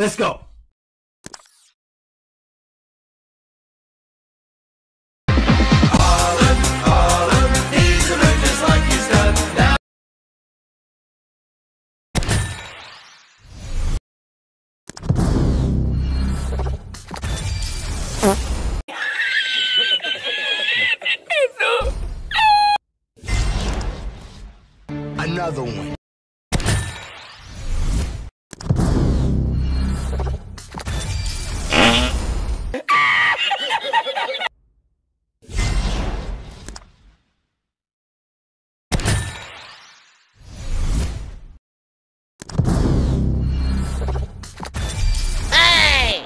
Let's go. Another one.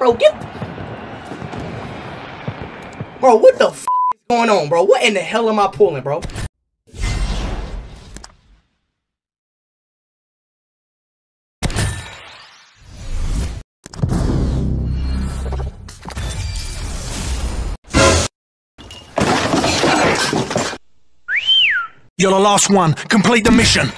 Bro, get. Bro, what the f is going on, bro? What in the hell am I pulling, bro? You're the last one. Complete the mission.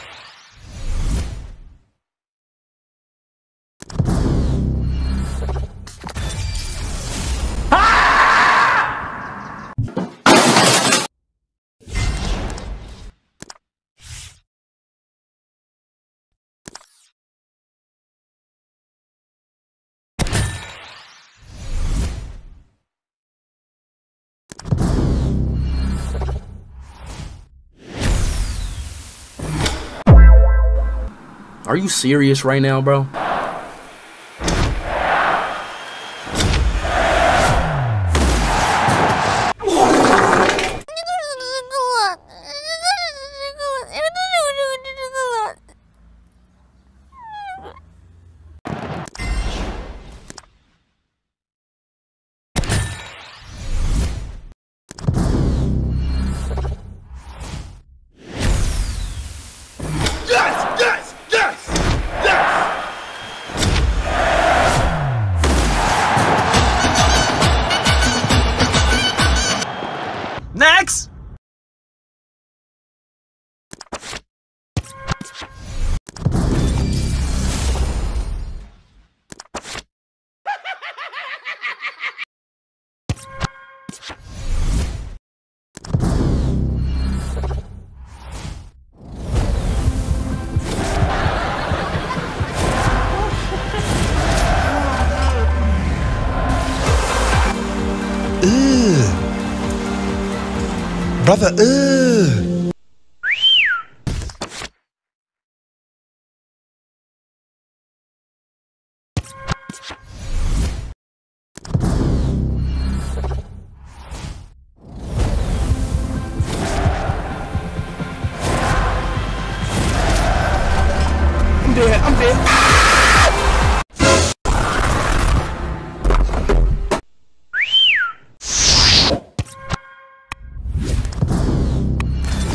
Are you serious right now, bro? Brother, ugh.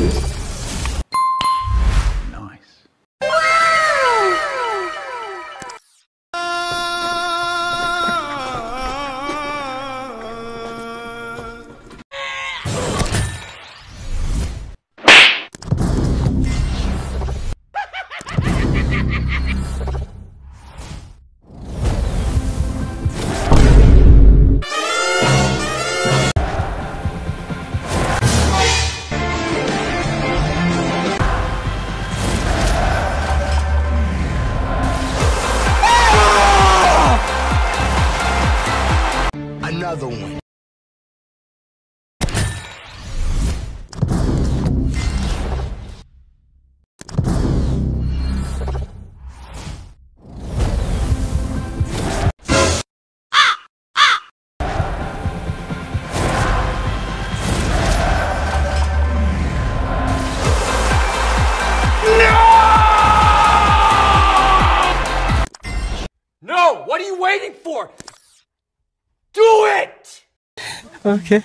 Another What are you waiting for? Do it! Okay.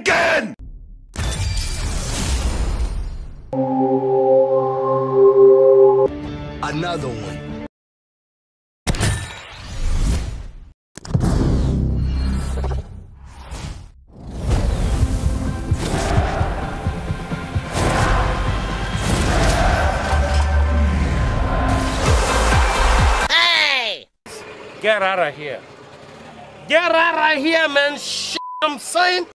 Again! Another one. Get out of here. Get out of here, man. Shit, I'm saying.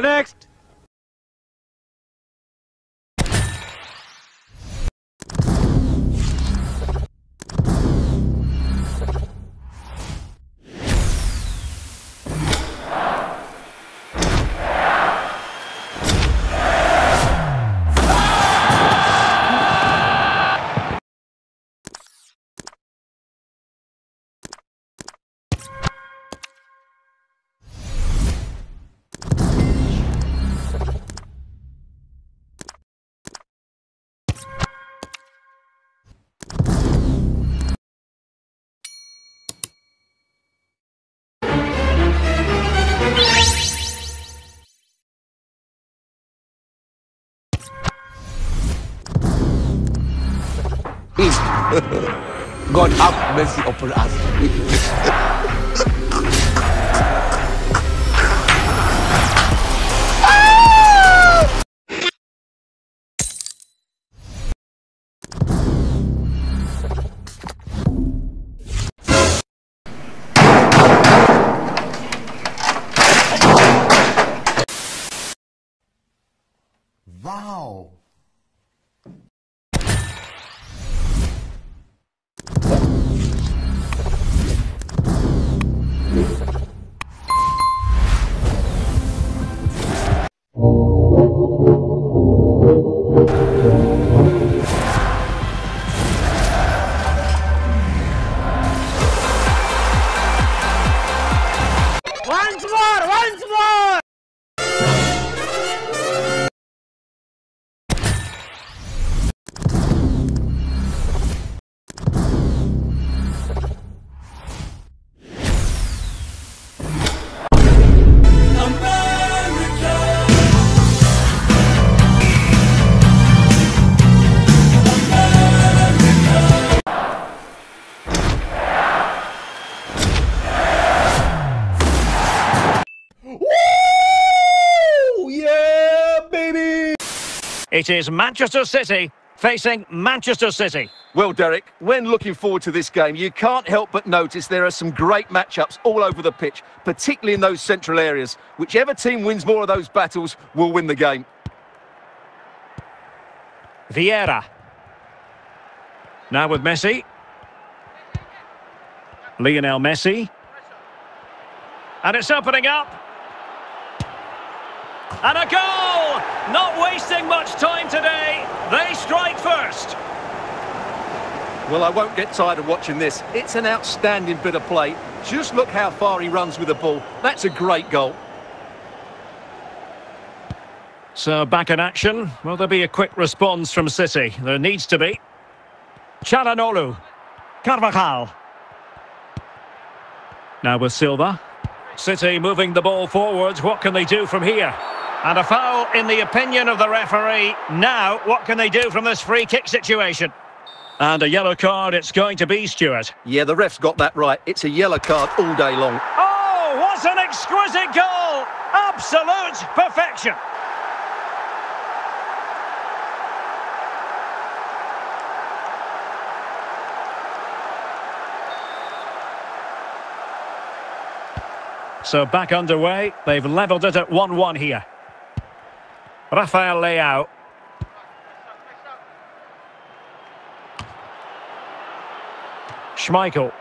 Next. God have mercy upon us. Wow. It is Manchester City facing Manchester City. Well, Derek, when looking forward to this game, you can't help but notice there are some great matchups all over the pitch, particularly in those central areas. Whichever team wins more of those battles will win the game. Vieira. Now with Messi. Lionel Messi. And it's opening up. And a goal! Not wasting much time today. They strike first. Well, I won't get tired of watching this. It's an outstanding bit of play. Just look how far he runs with the ball. That's a great goal. So back in action. Will there be a quick response from City? There needs to be. Çalhanoğlu. Carvajal. Now with Silva. City moving the ball forwards. What can they do from here? And a foul in the opinion of the referee. Now, what can they do from this free kick situation? And a yellow card it's going to be, Stewart. Yeah, the ref's got that right. It's a yellow card all day long. Oh, what an exquisite goal! Absolute perfection! So back underway. They've levelled it at 1-1 here. Rafael Leao. Schmeichel.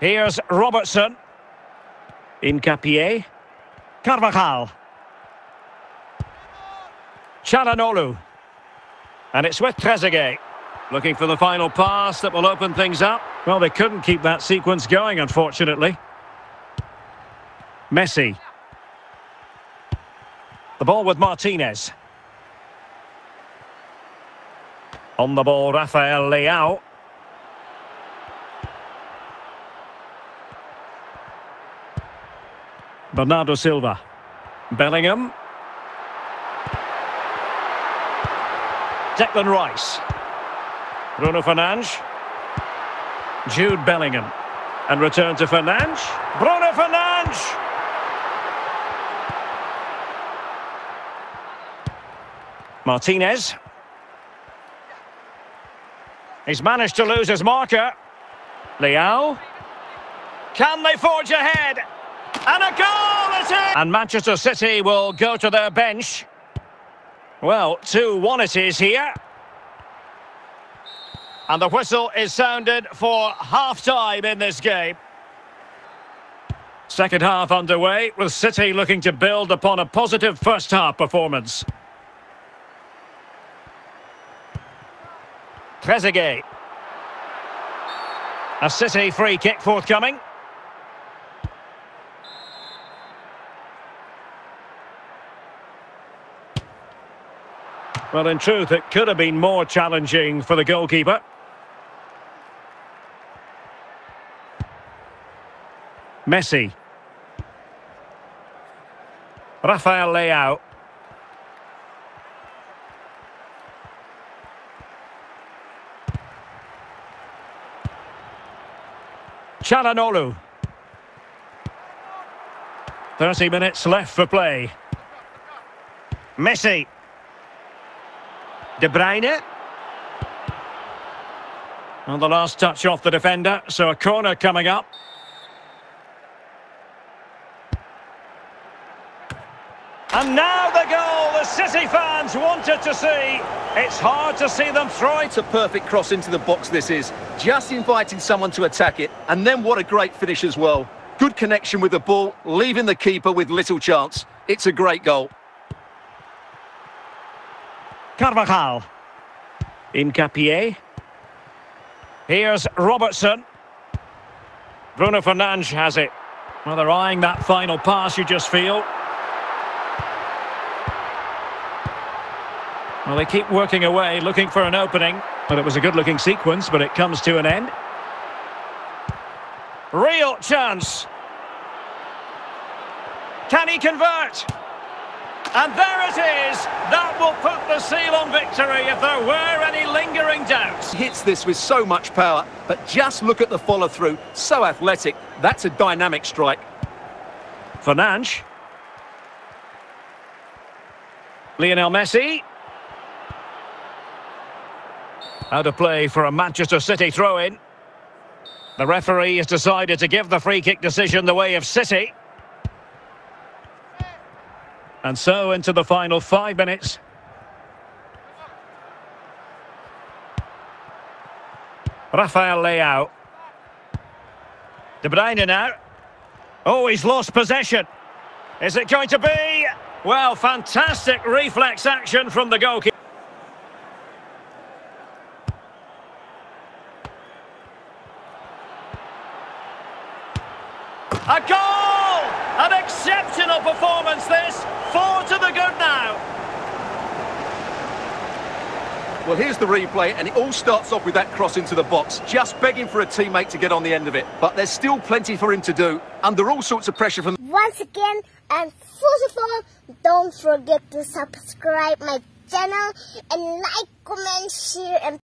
Here's Robertson. Hincapié. Carvajal. Çalhanoğlu. And it's with Trezeguet. Looking for the final pass that will open things up. Well, they couldn't keep that sequence going, unfortunately. Messi. The ball with Martinez. On the ball, Rafael Leao. Bernardo Silva. Bellingham. Declan Rice. Bruno Fernandes. Jude Bellingham. And return to Fernandes. Bruno Fernandes! Martinez. He's managed to lose his marker. Leao. Can they forge ahead? And a goal! And Manchester City will go to their bench. Well, 2-1 it is here. And the whistle is sounded for half-time in this game. Second half underway, with City looking to build upon a positive first-half performance. Trezeguet. A City free kick forthcoming. Well, in truth, it could have been more challenging for the goalkeeper. Messi. Rafael Leao. Çalhanoğlu. 30 minutes left for play. Messi. De Bruyne. And the last touch off the defender, so a corner coming up. And now the goal City fans wanted to see. It's hard to see them throw it. It's a perfect cross into the box, this is. Just inviting someone to attack it. And then what a great finish as well. Good connection with the ball, leaving the keeper with little chance. It's a great goal. Carvajal. Hincapié. Here's Robertson. Bruno Fernandes has it. Well, they're eyeing that final pass, you just feel. Well, they keep working away, looking for an opening. But it was a good-looking sequence, but it comes to an end. Real chance. Can he convert? And there it is. That will put the seal on victory if there were any lingering doubts. Hits this with so much power, but just look at the follow-through. So athletic. That's a dynamic strike. Fernandes. Lionel Messi. Out of play for a Manchester City throw-in. The referee has decided to give the free kick decision the way of City. And so into the final five minutes. Rafael Leao. De Bruyne now. Oh, he's lost possession. Is it going to be? Well, fantastic reflex action from the goalkeeper. A goal! An exceptional performance this. Four to the good now. Well, here's the replay, and it all starts off with that cross into the box, just begging for a teammate to get on the end of it. But there's still plenty for him to do, under all sorts of pressure from... Once again, and first of all, don't forget to subscribe my channel and like, comment, share, and